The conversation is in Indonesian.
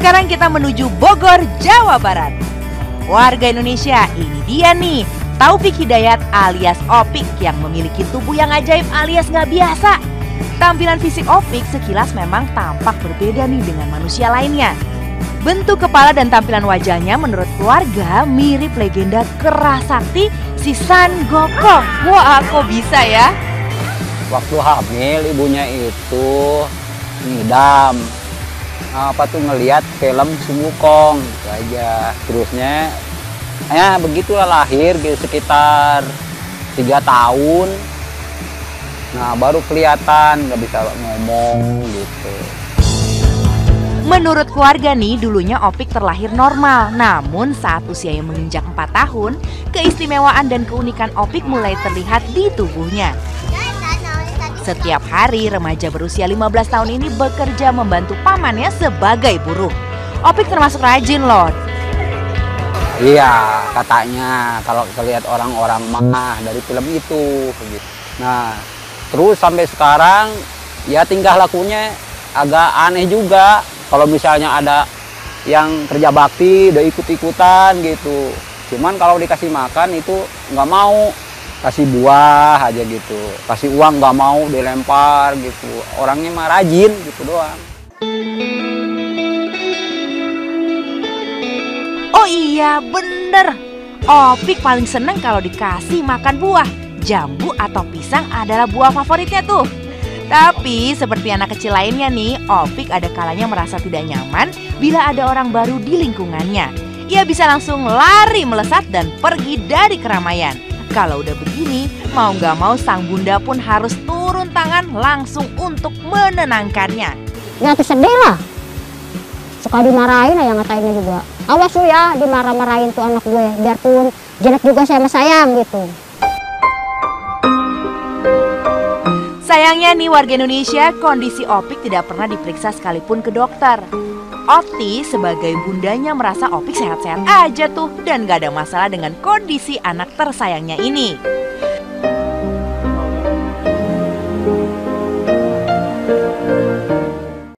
kita menuju Bogor, Jawa Barat. Warga Indonesia, ini dia nih, Taufik Hidayat alias Opik yang memiliki tubuh yang ajaib alias nggak biasa. Tampilan fisik Opik sekilas memang tampak berbeda nih dengan manusia lainnya. Bentuk kepala dan tampilan wajahnya menurut keluarga mirip legenda keras sakti si San Gokong. Wah, kok bisa ya? Waktu hamil ibunya itu ngidam apa tuh ngelihat film Sumukong gitu aja terusnya ya begitulah lahir gitu sekitar tiga tahun nah baru kelihatan nggak bisa ngomong gitu Menurut keluarga nih, dulunya Opik terlahir normal. Namun saat usianya menginjak 4 tahun, keistimewaan dan keunikan Opik mulai terlihat di tubuhnya. Setiap hari, remaja berusia 15 tahun ini bekerja membantu pamannya sebagai buruh. Opik termasuk rajin loh. iya katanya kalau lihat orang-orang mah dari film itu nah terus sampai sekarang ya tingkah lakunya agak aneh juga kalau misalnya ada yang kerja bakti udah ikut-ikutan gitu cuman kalau dikasih makan itu nggak mau kasih buah aja gitu kasih uang nggak mau dilempar gitu orangnya mah rajin gitu doang Oh iya, bener. Opik paling seneng kalau dikasih makan buah. Jambu atau pisang adalah buah favoritnya tuh. Tapi seperti anak kecil lainnya nih, Opik ada kalanya merasa tidak nyaman bila ada orang baru di lingkungannya. Ia bisa langsung lari melesat dan pergi dari keramaian. Kalau udah begini, mau gak mau sang bunda pun harus turun tangan langsung untuk menenangkannya. Ya tuh sedih lah. Suka dimarahin ya ngatainnya juga. Awas lu ya dimarah-marahin tuh anak gue. Biarpun jelek juga saya sayang gitu. Sayangnya nih warga Indonesia, kondisi Opik tidak pernah diperiksa sekalipun ke dokter. Oti sebagai bundanya merasa Opik sehat-sehat aja tuh dan gak ada masalah dengan kondisi anak tersayangnya ini.